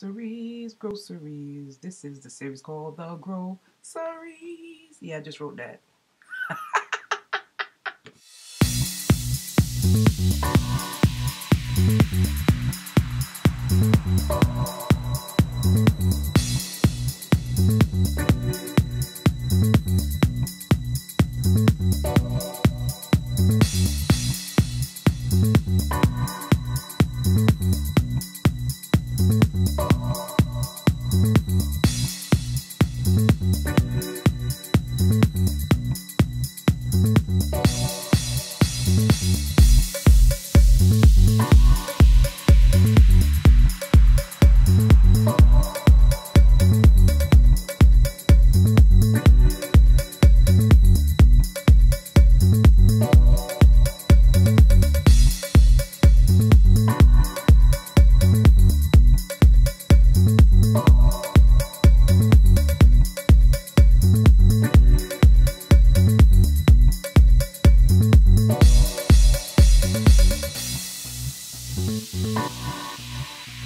Groceries, groceries. This is the series called The Groceries. Yeah, I just wrote that. Thank